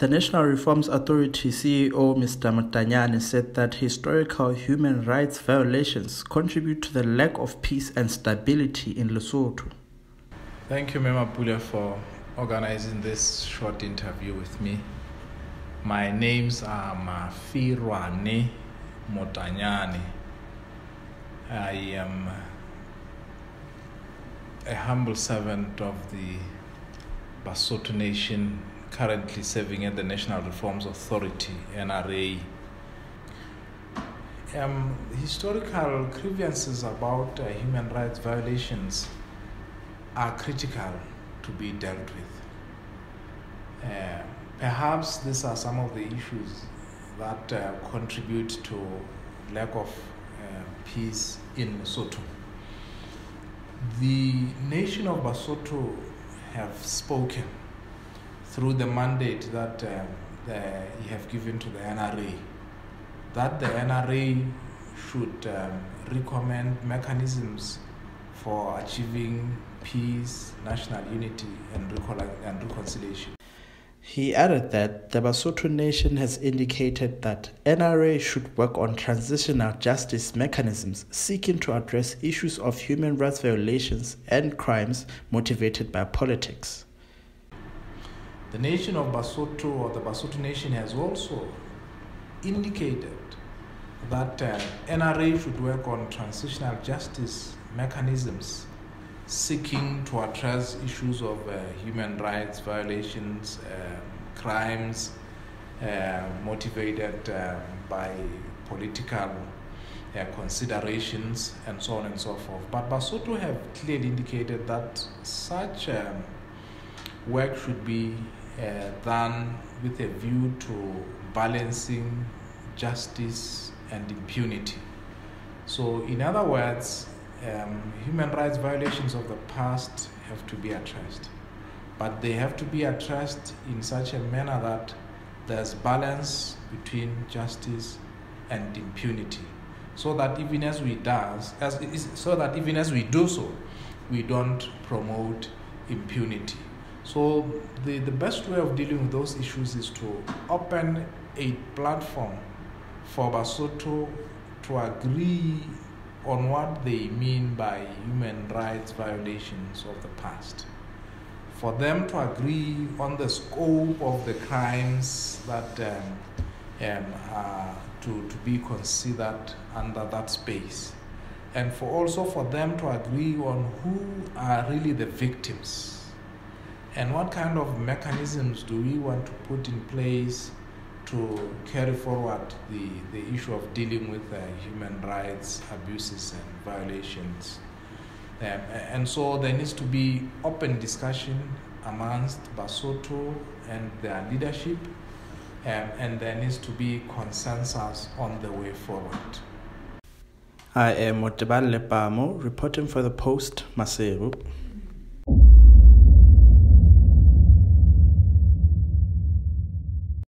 The National Reforms Authority CEO Mr. Motlanyane said that historical human rights violations contribute to the lack of peace and stability in Lesotho. Thank you, Mema for organizing this short interview with me. My names are Mafirwane Motlanyane. I am a humble servant of the Basotho Nation currently serving at the National Reforms Authority, NRA. Um, historical grievances about uh, human rights violations are critical to be dealt with. Uh, perhaps these are some of the issues that uh, contribute to lack of uh, peace in Lesotho. The nation of Basotho have spoken through the mandate that uh, the, you have given to the NRA, that the NRA should um, recommend mechanisms for achieving peace, national unity, and, and reconciliation. He added that the Basotho Nation has indicated that NRA should work on transitional justice mechanisms seeking to address issues of human rights violations and crimes motivated by politics. The nation of Basotho or the Basotho nation has also indicated that uh, NRA should work on transitional justice mechanisms seeking to address issues of uh, human rights violations, uh, crimes motivated um, by political uh, considerations, and so on and so forth. But Basotho have clearly indicated that such um, work should be uh, done with a view to balancing justice and impunity. So, in other words, um, human rights violations of the past have to be addressed, but they have to be addressed in such a manner that there's balance between justice and impunity, so that even as we does, as so that even as we do so, we don't promote impunity. So the, the best way of dealing with those issues is to open a platform for Basotho to agree on what they mean by human rights violations of the past. For them to agree on the scope of the crimes that um, um, are to, to be considered under that space. And for also for them to agree on who are really the victims and what kind of mechanisms do we want to put in place to carry forward the, the issue of dealing with uh, human rights abuses and violations? Um, and so there needs to be open discussion amongst Basotho and their leadership, um, and there needs to be consensus on the way forward. I am Motebang Lepamo, reporting for the Post, Maseru.